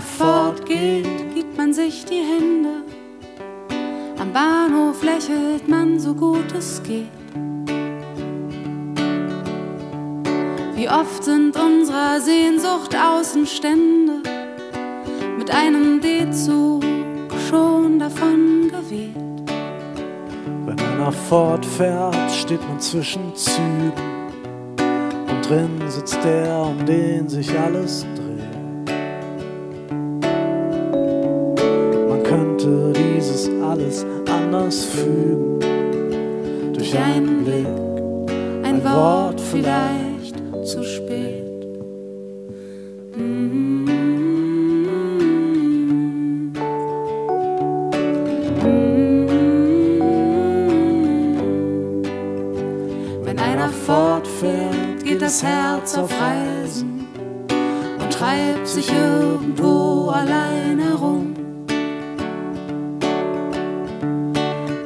fortgeht, gibt man sich die Hände. Am Bahnhof lächelt man so gut es geht. Wie oft sind unserer Sehnsucht Außenstände mit einem D-Zug schon davon geweht. Wenn einer fortfährt, steht man zwischen Zügen und drin sitzt der, um den sich alles dreht. Man könnte dieses alles anders fügen durch einen Blick, ein Wort vielleicht zu spät. Fortfährt, geht das Herz auf Reisen und treibt sich irgendwo allein herum.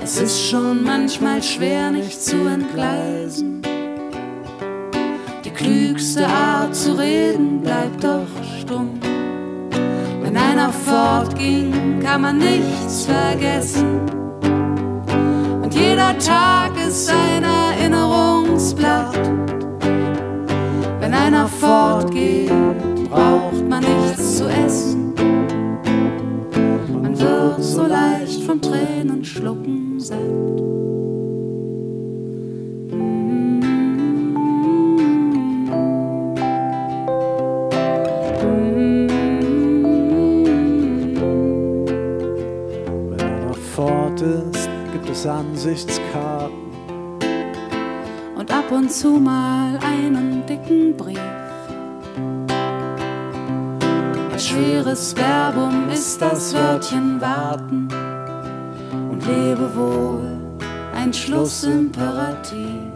Es ist schon manchmal schwer, nicht zu entgleisen. Die klügste Art zu reden bleibt doch stumm. Wenn einer fortging, kann man nichts vergessen. Und jeder Tag ist ein Erinnerungsblatt. Braucht man nichts zu essen. Man wird so leicht vom Tränen schlucken satt. Ist, gibt es Ansichtskarten. und ab und zu mal einen schweres Verbum ist das Wörtchen warten und lebe wohl ein Schlussimperativ.